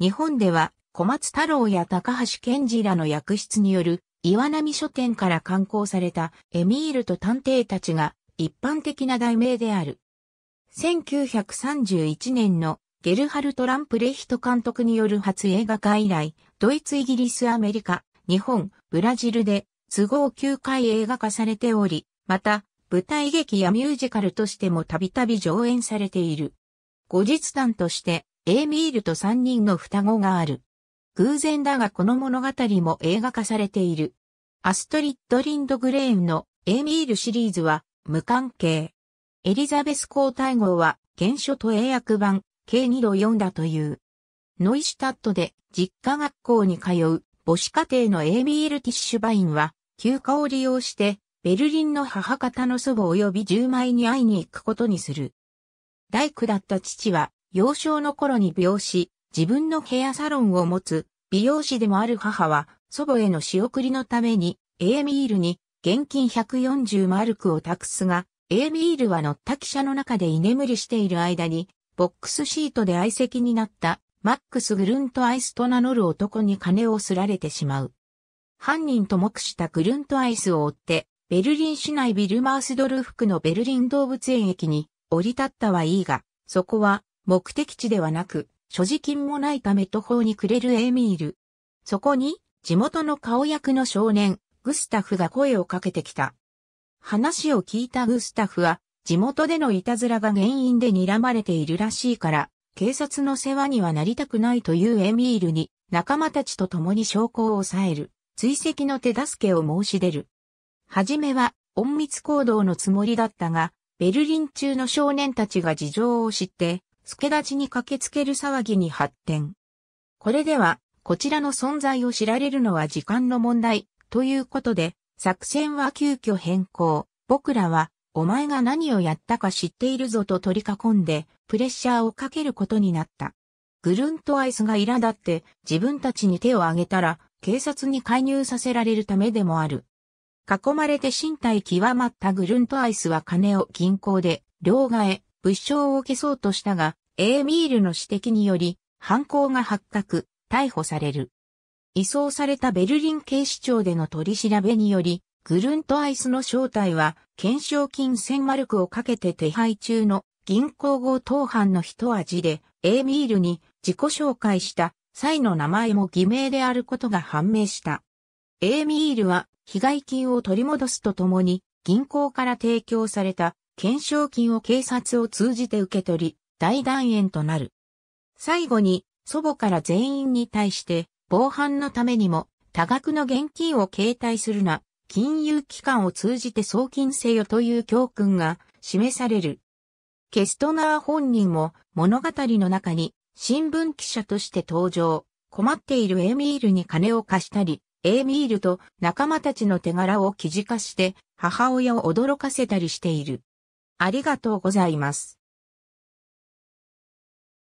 日本では小松太郎や高橋健二らの役室による岩波書店から刊行されたエミールと探偵たちが一般的な題名である。1931年のゲルハルト・ランプレヒト監督による初映画化以来、ドイツ、イギリス、アメリカ、日本、ブラジルで都合9回映画化されており、また舞台劇やミュージカルとしてもたびたび上演されている。後日談として、エーミールと3人の双子がある。偶然だがこの物語も映画化されている。アストリッド・リンドグレーンのエーミールシリーズは無関係。エリザベス皇太后は原書と英訳版計2度読んだという。ノイシュタットで実科学校に通う母子家庭のエーミール・ティッシュバインは休暇を利用してベルリンの母方の祖母及び従妹に会いに行くことにする。大工だった父は幼少の頃に病死、自分のヘアサロンを持つ美容師でもある母は祖母への仕送りのためにエーミールに現金140マルクを託すが、エーミールは乗った汽車の中で居眠りしている間に、ボックスシートで相席になったマックス・グルントアイスと名乗る男に金をすられてしまう。犯人と目したグルントアイスを追って、ベルリン市内ビルマースドルフ区のベルリン動物園駅に降り立ったはいいが、そこは目的地ではなく、所持金もないため途方に暮れるエミール。そこに、地元の顔役の少年、グスタフが声をかけてきた。話を聞いたグスタフは、地元でのいたずらが原因で睨まれているらしいから、警察の世話にはなりたくないというエミールに、仲間たちと共に証拠を抑える、追跡の手助けを申し出る。はじめは隠密行動のつもりだったが、ベルリン中の少年たちが事情を知って、助立ちに駆けつける騒ぎに発展。これでは、こちらの存在を知られるのは時間の問題、ということで、作戦は急遽変更。僕らは、お前が何をやったか知っているぞと取り囲んで、プレッシャーをかけることになった。グルントアイスが苛立って自分たちに手を挙げたら、警察に介入させられるためでもある。囲まれて身体極まったグルントアイスは金を銀行で両替、物証を消そうとしたが、エーミールの指摘により、犯行が発覚、逮捕される。移送されたベルリン警視庁での取り調べにより、グルントアイスの正体は、懸賞金1000マルクをかけて手配中の銀行強盗犯の一味で、エーミールに自己紹介した際の名前も偽名であることが判明した。エーミールは被害金を取り戻すとともに、銀行から提供された懸賞金を警察を通じて受け取り、大団円となる。最後に、祖母から全員に対して、防犯のためにも、多額の現金を携帯するな、金融機関を通じて送金せよという教訓が示される。ケストナー本人も物語の中に新聞記者として登場、困っているエミールに金を貸したり、エミールと仲間たちの手柄を記事化して母親を驚かせたりしている。ありがとうございます。